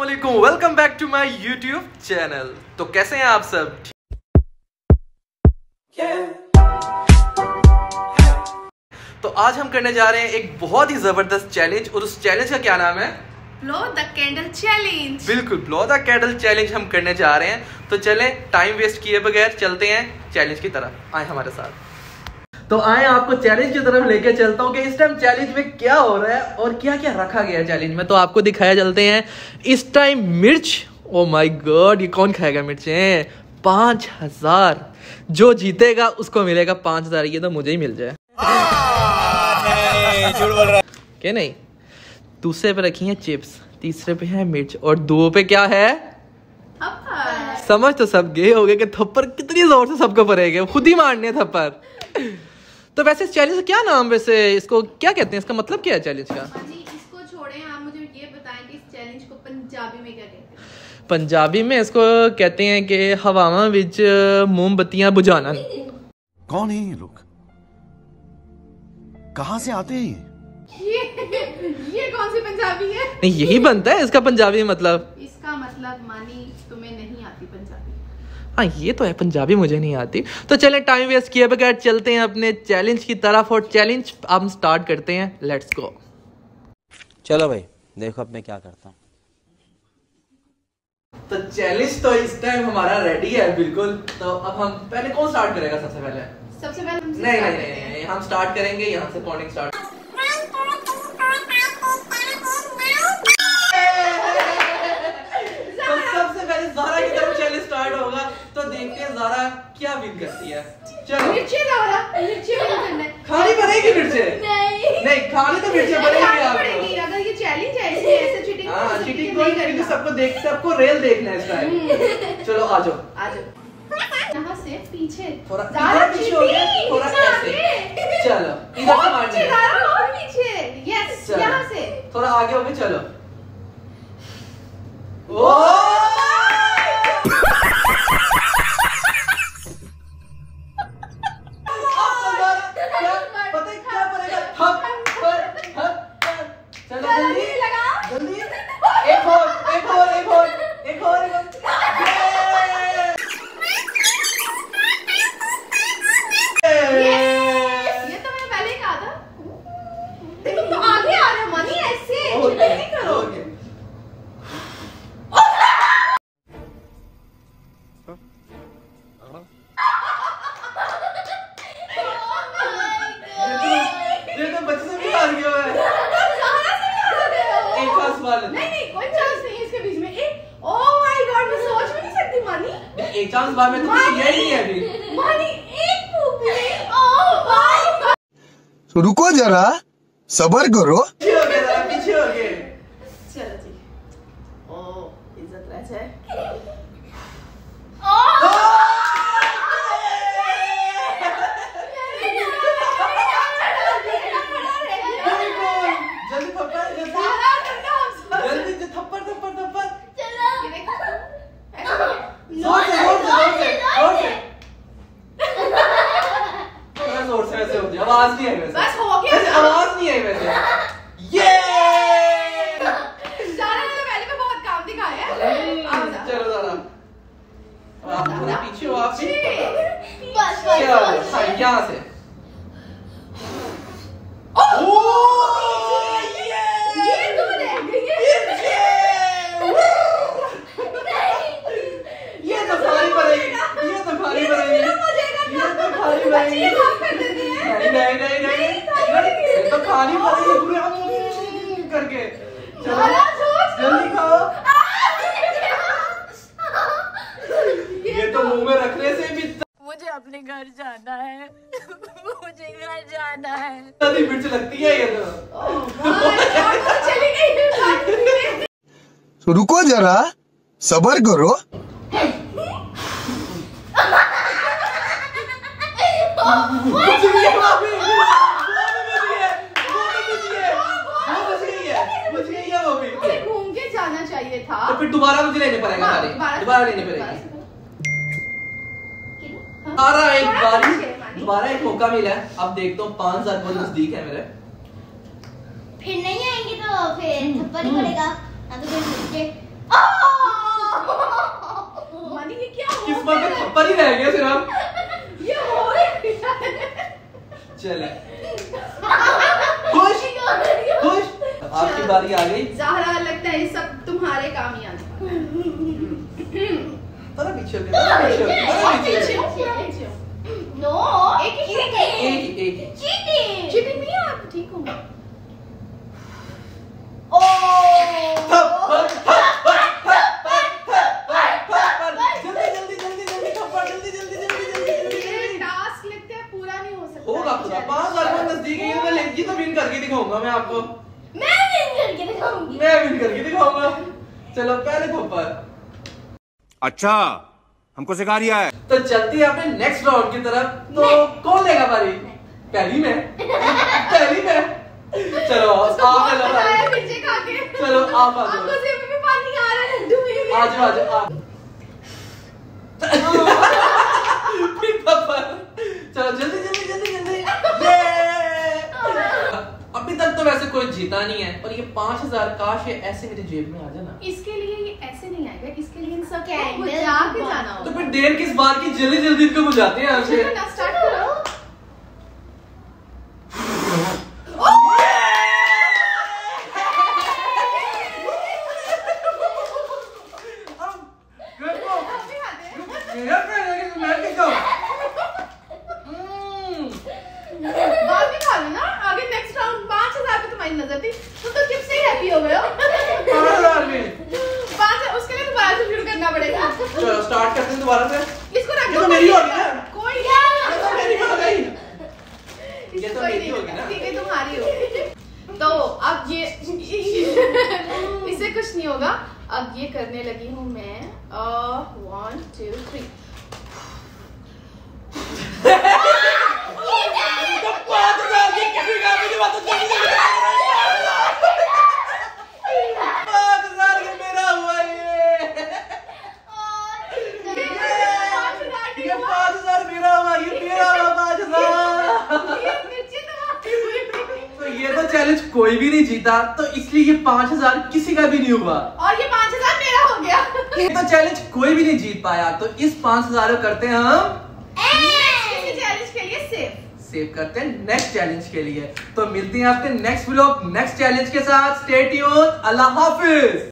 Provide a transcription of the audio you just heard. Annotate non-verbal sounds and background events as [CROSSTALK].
वालेकुम welcome back to my YouTube channel तो कैसे हैं आप सब? तो आज हम करने जा रहे हैं एक बहुत ही ज़बरदस्त चैलेंज और उस चैलेंज का क्या नाम है? Blow the candle challenge. बिल्कुल ब्लो द कैंडल चैलेंज हम करने जा रहे हैं। तो चलें टाइम वेस्ट किए बगैर चलते हैं चैलेंज की तरफ़। आए हमारे साथ। तो आए आपको चैलेंज की तरफ़ लेके चलता हूँ कि इस टाइम चैलेंज में क्या हो रहा है और क्या क्या रखा गया है चैलेंज में। तो आपको दिखाया चलते हैं इस टाइम मिर्च ओ माय गॉड ये कौन खाएगा मिर्चें? पाँच हज़ार। जो जीतेगा उसको मिलेगा पाँच हज़ार। ये तो मुझे ही मिल जाए। क्या नहीं? दूसरे पे रखी है चिप्स तीसरे पे है मिर्च और दो पे क्या है? समझ तो सब गए हो गए कि थप्पड़ कितनी ज़ोर से सबको पड़ेगा खुद ही मारने हैं थप्पड़। तो वैसे इस चैलेंज का क्या नाम वैसे इसको क्या कहते हैं? इसका मतलब क्या है चैलेंज का? हाँ इसको छोड़ें आप मुझे ये बताएँ कि इस चैलेंज को पंजाबी में क्या कहते हैं? पंजाबी में इसको कहते हैं कि हवावा विच मोमबत्तियाँ बुझाना। कौन है ये लोग? कहाँ से आते हैं ये? ये ये कौन सी पंजाबी है? नहीं यही बनता है इसका पंजाबी मतलब। इसका मतलब मानी तुम्हें नहीं आती पंजाबी हाँ ये तो है पंजाबी मुझे नहीं आती। तो चलें टाइम वेस्ट किए बगैर चलते हैं अपने चैलेंज की तरफ़ और चैलेंज हम स्टार्ट करते हैं। लेट्स गो चलो भाई देखो अब मैं क्या करता हूँ। तो चैलेंज तो इस टाइम हमारा रेडी है बिल्कुल। तो अब हम पहले कौन स्टार्ट करेगा सबसे पहले? सबसे पहले नहीं नहीं start नहीं, नहीं हम स्टार्ट करेंगे यहाँ से पॉइंटिंग स्टार्ट हाँ करेंगे सबको देख सबको रेल देखना है इस टाइम [LAUGHS] चलो आ जाओ। आ जाओ। यहाँ से पीछे। थोड़ा इधर पीछे हो गया थोड़ा ऐसे। आगे। चलो इधर से मारनी। और पीछे। यस यहाँ से। थोड़ा आगे हो गए चलो। ओ पता है क्या पड़ेगा थप्पड़ थप्पड़ चलो जल्दी जल्दी लगाओ जल्दी एक और एक और एक और एक और एक और ये तो मैंने पहले ही कहा था तुम तो आगे आ रहे हो मनी ऐसे cheating नहीं करो ये तो बच्चे से भी हार गया है ज़्यादा से भी आ रहे हो। एक और नहीं एक चांस बाद में तो किया ही अभी मनी। एक गॉड रुको जरा सबर करो पीछे हो गए जरा पीछे हो गए चलो जी ओह इज़्ज़त रह जाए जल्दी थप्पड़ जल्दी जल्दी से थप्पड़ थप्पड़ थप्पड़ ज़ोर से ज़ोर से ज़ोर से ज़ोर से थोड़ा ज़ोर से वैसे हो जाए आवाज़ नहीं आई वैसे बस हो गया। आवाज़ वैसे ये सारा ने तो पहले में बहुत काम दिखाया है। चलो जरा आप पीछे हो आप भी। बस चलो हाँ यहाँ से ओह, ये तो रह गई है ये तो खाली पड़ेगी ये तो खाली पड़ेगी ये तो खाली पड़ेगी ये माफ़ कर देते हैं नहीं नहीं नहीं नहीं नहीं ये तो खाली पड़ेगी पूरे अम्म करके। चलो जल्दी खाओ। ये तो मुँह में रखने से भी मुझे अपने घर जाना है। मुझे घर जाना है। तभी मिर्च लगती है ये तो। चली गई रुको जरा सबर करो। बच गई है भाभी। बारह लेने पड़ेगी। दोबारा एक हाँ। हाँ। दोबारा एक मौका मिला है। अब देखता हूँ पाँच साल बहुत नज़दीक है मेरे। फिर नहीं आएँगे तो फिर हम्म, थप्पड़ ही हम्म। पड़ेगा। रह गया सिर्फ़ ये हो चले। खुश? खुश? आपकी बारी आ गई। जहरा लगता है सब तुम्हारे काम ही आने पूरा नो एक ही एक ही चीटिंग चीटिंग नहीं आप ठीक हो ओ थप्पड़ थप्पड़ थप्पड़ थप्पड़ जल्दी जल्दी जल्दी जल्दी थप्पड़ जल्दी जल्दी जल्दी जल्दी जल्दी ये जल्दी टास्क लिखते हैं पूरा नहीं हो सकता। होगा पूरा। में नज़दीक है मैं लेंगी तो विन करके दिखाऊँगा मैं आपको। मैं विन करके दिखाऊँगी। मैं विन करके दिखाऊँगा। चलो पहले थप्पड़ अच्छा। हमको सिखा रिया है। तो चलते हैं अपने नेक्स्ट राउंड की तरफ़। तो कौन लेगा बारी? पहली में? [LAUGHS] पहली में? चलो आप चलो, आप आ जाओ। आ है आप [LAUGHS] [LAUGHS] चलो जल्दी जल्दी जल्दी जल्दी। अभी तक तो वैसे कोई जीता नहीं है और ये पाँच हज़ार काश ये ऐसे मेरी जेब में आ जाना इसके लिए ऐसे इसके लिए इन सबको है बुझा के। जाना तो फिर देर किस बात की जल्दी जल्दी इनको बुझाते हैं आपसे चलो ना स्टार्ट करो देखो, आप भी खाते हैं मेरा friend है कि मैं क्या खाऊं? हम्म, बाद में खा लेना आगे नेक्स्ट राउंड पाँच हज़ार पे तुम्हारी नज़र थी तुम तो चिप्स से ही हैप्पी हो गए हो पाँच हज़ार में पाँच उसके लिए दोबारा से शुरू करना पड़ेगा चलो स्टार्ट करते हैं दोबारा से इसको रख ये दो तो मेरी होगी ना? कोई ये तो मेरी हो गई इसको ये तो कोई मेरी नहीं होगी ना? ठीक है तुम्हारी होगी तो अब ये इससे कुछ नहीं होगा अब ये करने लगी हूँ मैं। वन टू थ्री तो ये तो चैलेंज कोई भी नहीं जीता तो इसलिए ये पाँच हज़ार किसी का भी नहीं हुआ और ये पाँच हज़ार मेरा हो गया ये तो चैलेंज कोई भी नहीं जीत पाया। तो इस पाँच हज़ार करते हैं हम। चैलेंज के लिए सेव सेव करते हैं नेक्स्ट चैलेंज के लिए। तो मिलते हैं आपके नेक्स्ट ब्लॉग नेक्स्ट चैलेंज के साथ। स्टेट अल्लाह हाफिज।